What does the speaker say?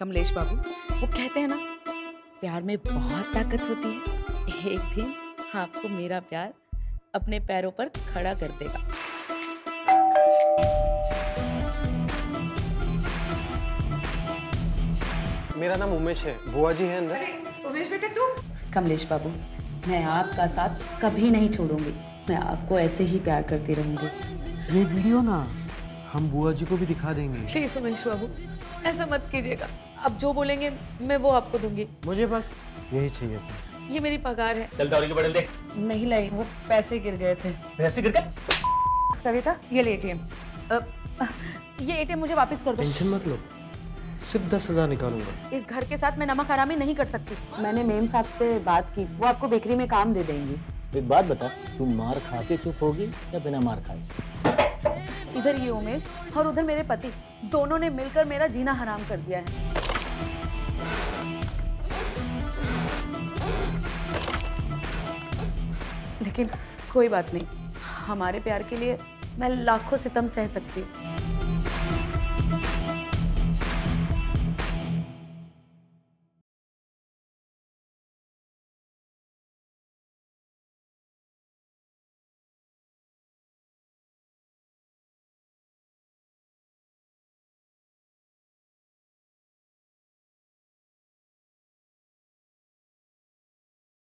कमलेश बाबू वो कहते हैं ना प्यार में बहुत ताकत होती है। एक दिन आपको मेरा प्यार अपने पैरों पर खड़ा कर देगा। मेरा नाम उमेश है। बुआ जी है अंदर उमेश बेटा तू? कमलेश बाबू मैं आपका साथ कभी नहीं छोड़ूँगी। मैं आपको ऐसे ही प्यार करती रहूँगी। ये वीडियो ना हम बुआ जी को भी दिखा देंगे। प्लीज़ उमेश बाबू ऐसा मत कीजिएगा। अब जो बोलेंगे मैं वो आपको दूँगी। मुझे बस यही चाहिए था। ये मेरी पगार है। चल दौड़ी के बटन दे। नहीं लाई वो पैसे गिर गए थे। पैसे गिर गए? सविता ये ले एटीएम ये एटीएम मुझे वापस कर दो। टेंशन मत लो। सिर्फ़ दस हज़ार निकालूँगा। इस घर के साथ मैं नमक हरामी नहीं कर सकती। मैंने मेम साहब से बात की वो आपको बेकरी में काम दे देंगी। एक बात बता तू मार खा के चुप होगी या बिना मार खाए? इधर ये उमेश और उधर मेरे पति, दोनों ने मिलकर मेरा जीना हराम कर दिया है। लेकिन कोई बात नहीं, हमारे प्यार के लिए मैं लाखों सितम सह सकती हूँ।